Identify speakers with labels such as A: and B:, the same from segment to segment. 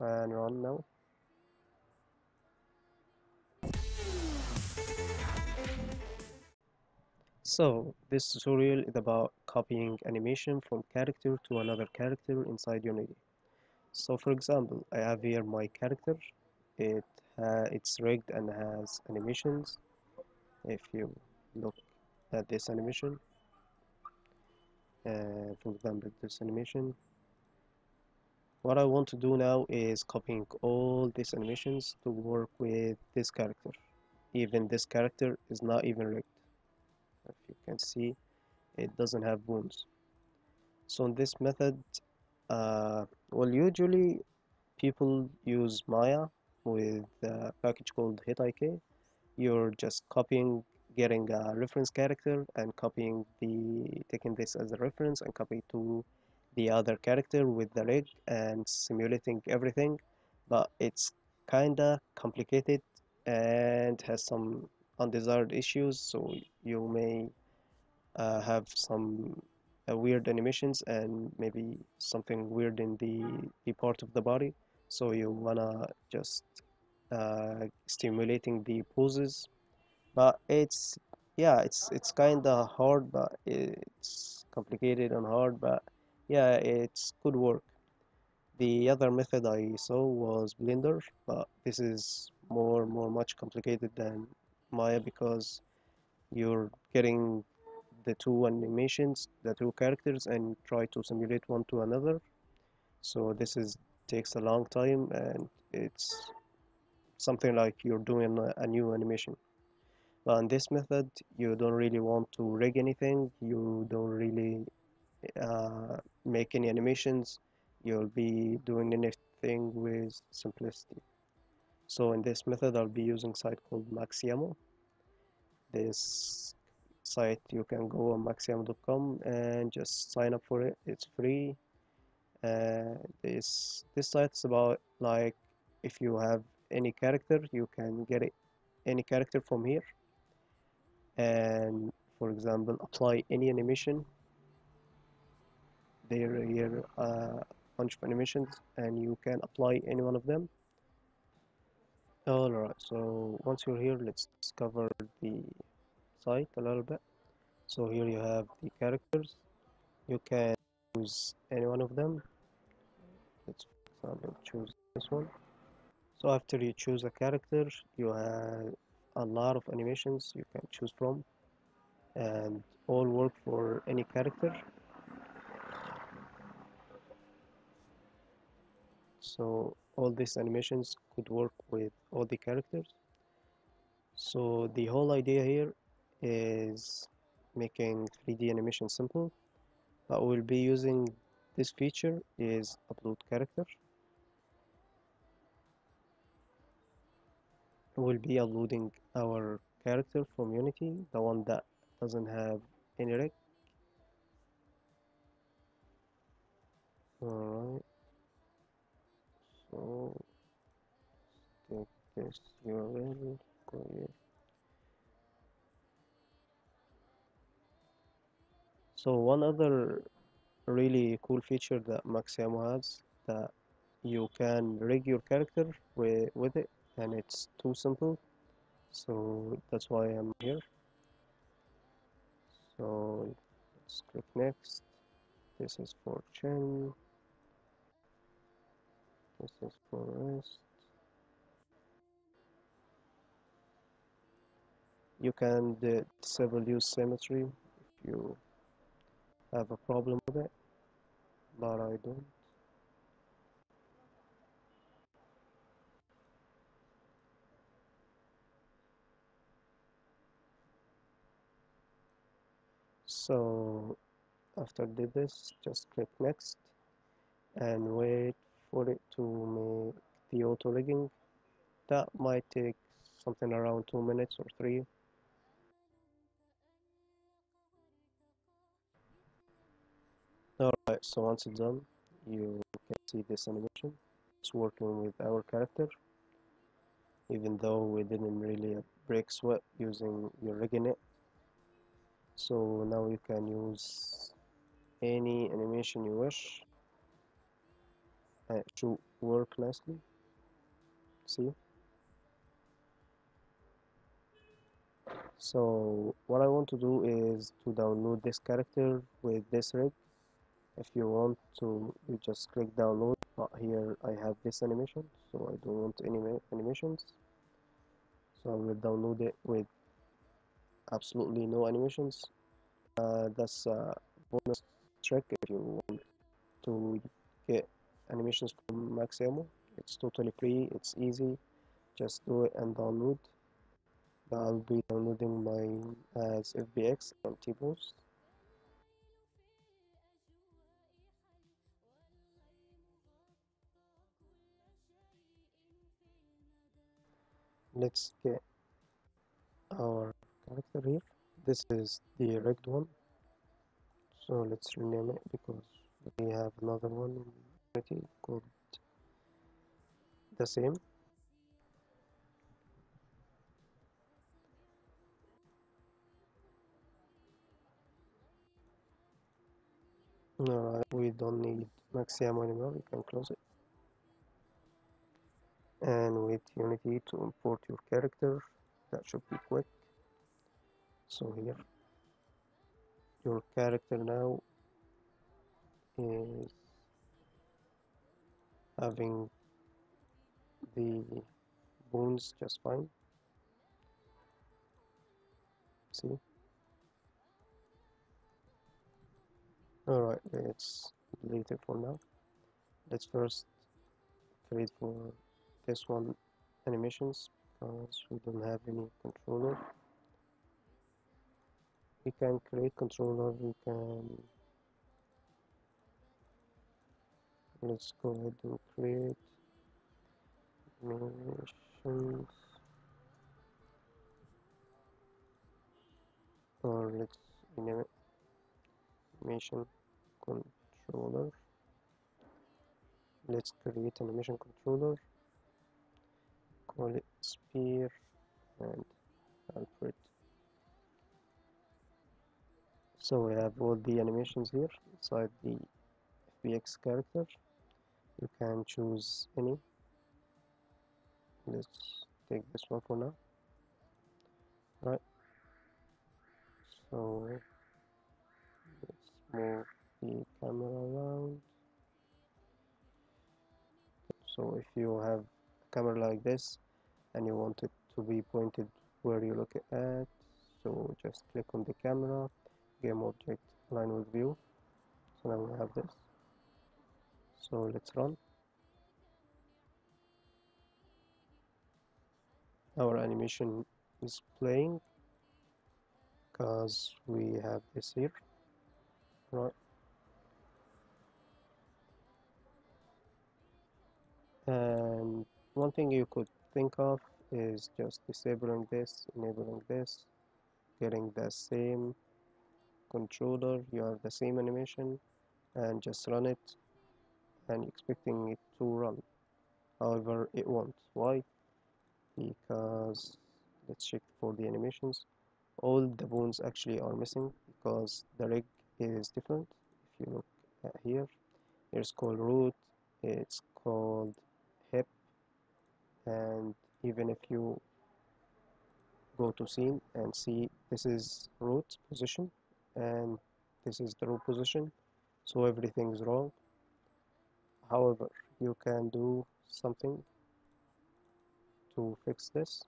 A: and run now so this tutorial is about copying animation from character to another character inside Unity. So for example I have here my character. It uh, it's rigged and has animations. If you look at this animation uh, for example this animation what I want to do now is copying all these animations to work with this character. Even this character is not even rigged. If you can see it doesn't have wounds. So in this method uh, well usually people use Maya with a package called HumanIK you're just copying getting a reference character and copying the taking this as a reference and copy to the other character with the rig and simulating everything but it's kinda complicated and has some undesired issues so you may uh, have some uh, weird animations and maybe something weird in the, the part of the body. So you wanna just uh, stimulating the poses. But it's yeah it's it's kinda hard but it's complicated and hard but yeah it could work. The other method I saw was Blender but this is more more much complicated than Maya because you're getting the two animations the two characters and try to simulate one to another. So this is takes a long time and it's something like you're doing a, a new animation. But in this method you don't really want to rig anything. You don't really uh, make any animations you'll be doing anything with simplicity. So in this method I'll be using site called Maxiamo this site you can go on maxiamo.com and just sign up for it. It's free. Uh, this this site is about like if you have any character you can get it any character from here. And for example apply any animation there uh, are here a bunch of animations and you can apply any one of them? Alright so once you're here let's discover the site a little bit. So here you have the characters. You can choose any one of them. Let's for example choose this one. So after you choose a character you have a lot of animations you can choose from. And all work for any character so all these animations could work with all the characters. So the whole idea here is making 3D animation simple. But we'll be using this feature is upload character. We'll be uploading our character from Unity the one that doesn't have any rig alright so one other really cool feature that Maxiamo has that you can rig your character with, with it and it's too simple. So that's why I'm here. So let's click next. This is for Chen this is for rest you can disable use symmetry if you have a problem with it but I don't. So after did this just click next and wait for it to make the auto rigging that might take something around two minutes or three. Alright so once it's done you can see this animation. It's working with our character. Even though we didn't really break sweat using your rigging it. So now you can use any animation you wish uh, shoot work nicely. See? So what I want to do is to download this character with this rig. If you want to you just click download. But here I have this animation so I don't want any animations. So I will download it with absolutely no animations. Uh, that's a bonus trick if you want to get animations from Maxamo it's totally free it's easy. Just do it and download. I'll be downloading mine as FBX and T-Pose let's get our character here. This is the rigged one. So let's rename it because we have another one the same Alright, we don't need Maximo anymore, we can close it. And with Unity to import your character, that should be quick. So here, your character now is having the bones just fine. See? Alright, let's delete it for now. Let's first create for this one animations because we don't have any controller. We can create controller, we can let's go ahead and create animations or uh, let's rename it animation controller. Let's create an animation controller. Call it sphere and Alfred so we have all the animations here inside the FBX character you can choose any. Let's take this one for now. Right so let's move the camera around. So if you have a camera like this and you want it to be pointed where you look at so just click on the camera game object align with view. So now we have this so let's run. Our animation is playing because we have this here. Right. And one thing you could think of is just disabling this enabling this getting the same controller. You have the same animation and just run it and expecting it to run however it won't why? Because let's check for the animations. All the bones actually are missing because the rig is different. If you look at here it's called root it's called hip and even if you go to scene and see this is root position and this is the root position so everything is wrong however you can do something to fix this.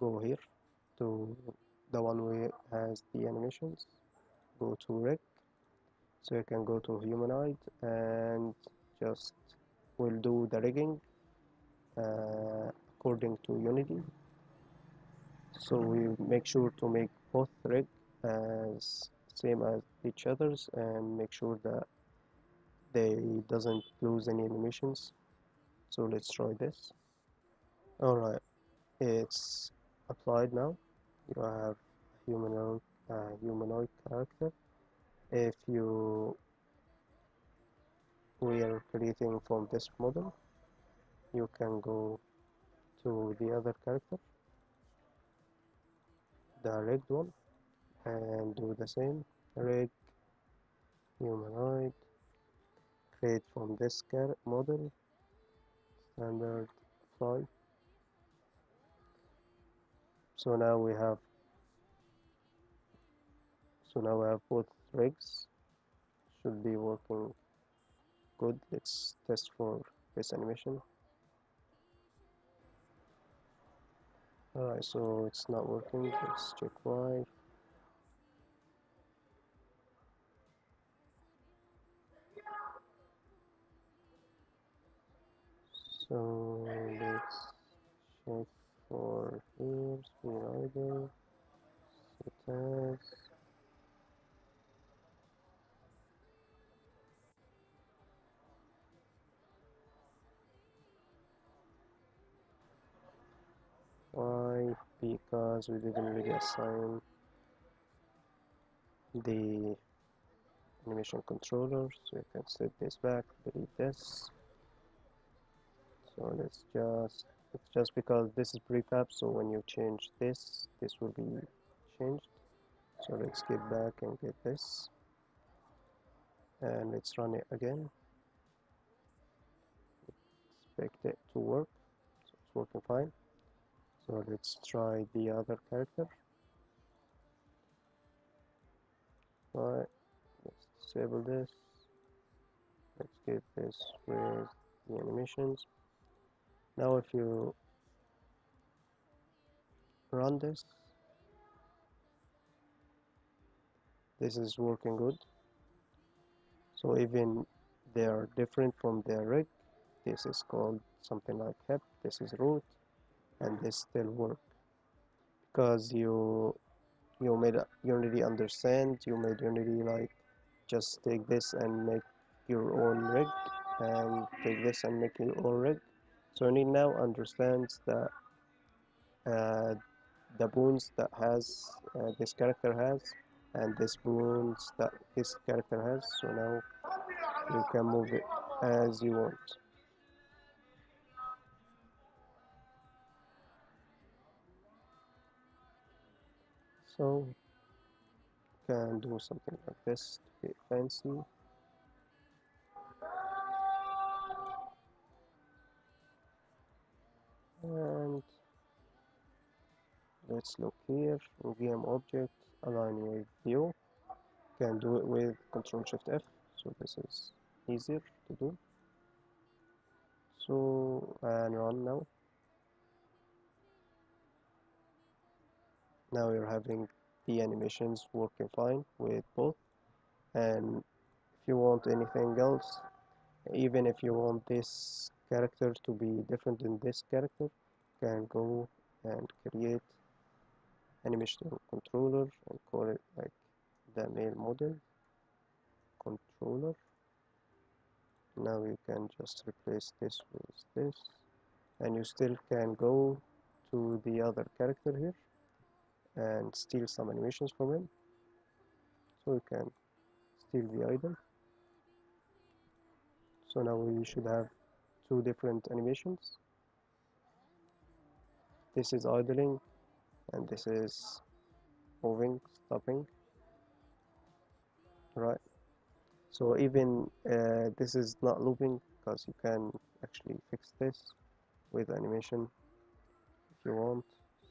A: Go here to the one where has the animations. Go to rig so you can go to humanoid and just will do the rigging uh, according to unity. So we make sure to make both rig as same as each others and make sure that they doesn't lose any animations. So let's try this. Alright. It's applied now. You have humanoid uh, humanoid character. If you we are creating from this model you can go to the other character. The rigged one. And do the same. Rig humanoid from this model standard fly so now we have so now we have both rigs. Should be working good. Let's test for this animation. Alright so it's not working. Let's check why so let's check for here sphere idle set as why? Because we didn't really assign the animation controller so you can set this back delete this so let's just it's just because this is prefab so when you change this this will be changed. So let's get back and get this. And let's run it again. Expect it to work. So it's working fine. So let's try the other character. Alright let's disable this. Let's get this with the animations now if you run this this is working good. So even they are different from their rig this is called something like hep this is root and this still work. Because you you made unity understand you made unity like just take this and make your own rig and take this and make your own rig so Unity now understands that uh, the boons that has uh, this character has and this boons that this character has. So now you can move it as you want. So can do something like this to get fancy and let's look here. Game object align with view can do it with control shift F. So this is easier to do. So and run now. Now you're having the animations working fine with both. And if you want anything else even if you want this character to be different than this character can go and create animation controller and call it like the male model controller. Now you can just replace this with this and you still can go to the other character here and steal some animations from him. So you can steal the item. So now we should have two different animations. This is idling and this is moving stopping. Right. So even uh, this is not looping because you can actually fix this with animation if you want.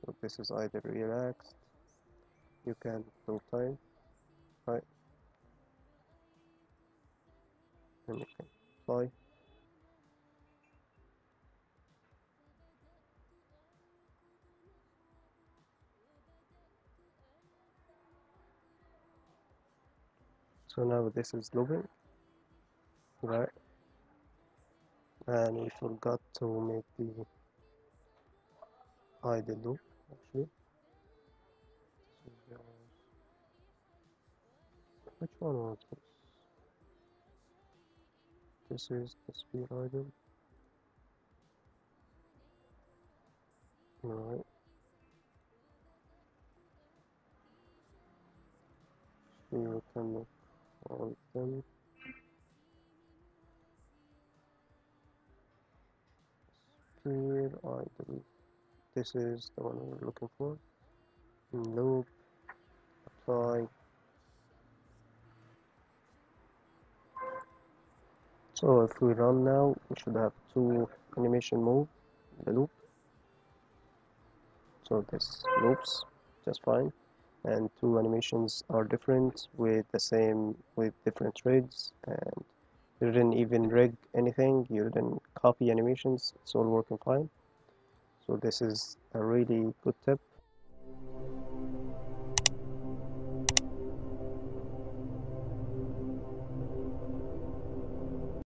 A: So this is either relaxed. You can do time. Right. And you can fly so now this is looping right. And we forgot to make the idle loop actually. Which one was this? This is the speed idle right. So you can make all of them speed idle this is the one we're looking for. Loop apply. So if we run now we should have two animation move the loop. So this loops just fine and two animations are different with the same with different threads and you didn't even rig anything you didn't copy animations it's all working fine. So this is a really good tip